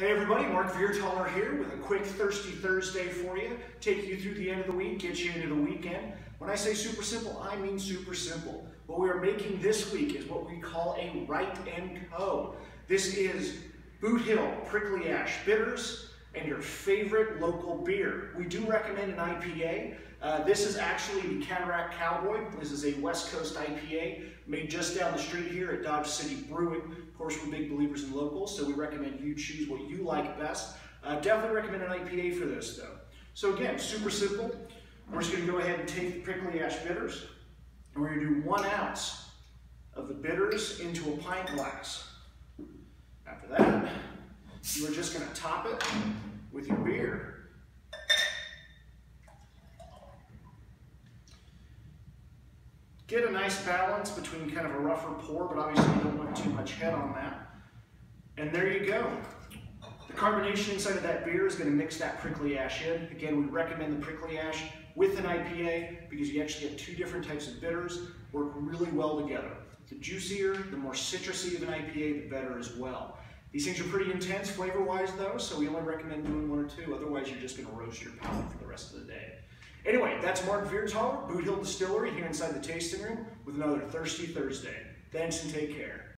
Hey everybody, Mark Viertaler here with a quick Thirsty Thursday for you. Take you through the end of the week, get you into the weekend. When I say super simple, I mean super simple. What we are making this week is what we call a Wright & Co. This is Boot Hill Prickly Ash Bitters and your favorite local beer. We do recommend an IPA. Uh, this is actually the Cataract Cowboy. This is a West Coast IPA made just down the street here at Dodge City Brewing. Of course, we're big believers in locals, so we recommend you choose what you like best. Uh, definitely recommend an IPA for this, though. So again, super simple. We're just going to go ahead and take the Prickly Ash Bitters, and we're going to do one ounce of the bitters into a pint glass. After that, you are just going to top it with your beer. Get a nice balance between kind of a rougher pour, but obviously you don't want too much head on that. And there you go. The carbonation inside of that beer is going to mix that prickly ash in. Again, we recommend the prickly ash with an IPA because you actually get two different types of bitters work really well together. The juicier, the more citrusy of an IPA, the better as well. These things are pretty intense flavor-wise though, so we only recommend doing one or two. Otherwise, you're just going to roast your palate for the rest of the day. Anyway, that's Mark Viertaler, Boot Hill Distillery here inside the tasting room with another Thirsty Thursday. Thanks and take care.